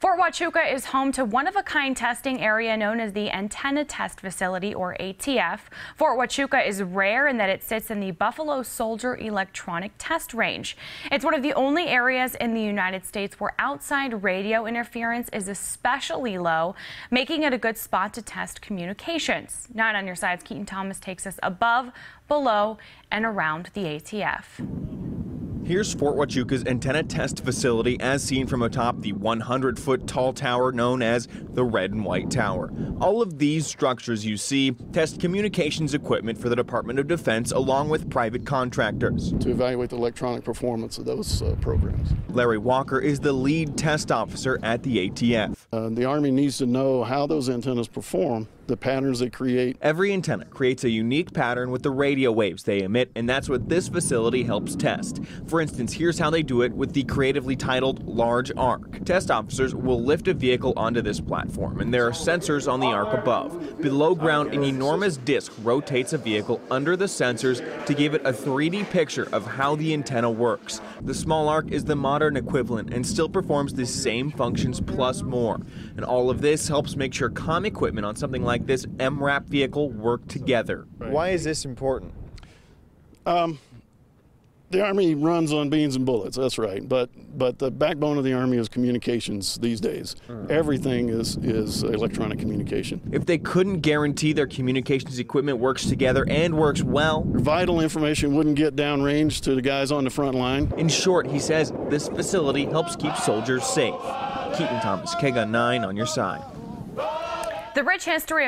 Fort Huachuca is home to one-of-a-kind testing area known as the Antenna Test Facility, or ATF. Fort Huachuca is rare in that it sits in the Buffalo Soldier Electronic Test Range. It's one of the only areas in the United States where outside radio interference is especially low, making it a good spot to test communications. Nine on your sides, Keaton Thomas takes us above, below, and around the ATF. Here's Fort Huachuca's antenna test facility as seen from atop the 100 foot tall tower known as the Red and White Tower. All of these structures you see test communications equipment for the Department of Defense along with private contractors. To evaluate the electronic performance of those uh, programs. Larry Walker is the lead test officer at the ATF. Uh, the Army needs to know how those antennas perform the patterns they create. Every antenna creates a unique pattern with the radio waves they emit, and that's what this facility helps test. For instance, here's how they do it with the creatively titled Large Arc. Test officers will lift a vehicle onto this platform, and there are sensors on the arc above. Below ground, an enormous disc rotates a vehicle under the sensors to give it a 3D picture of how the antenna works. The small arc is the modern equivalent and still performs the same functions plus more. And all of this helps make sure comm equipment on something like like this MRAP vehicle work together. Why is this important? Um, the Army runs on beans and bullets, that's right. But but the backbone of the Army is communications these days. Mm. Everything is, is electronic communication. If they couldn't guarantee their communications equipment works together and works well, vital information wouldn't get downrange to the guys on the front line. In short, he says this facility helps keep soldiers safe. Keaton Thomas, KGUN 9 on your side. The rich history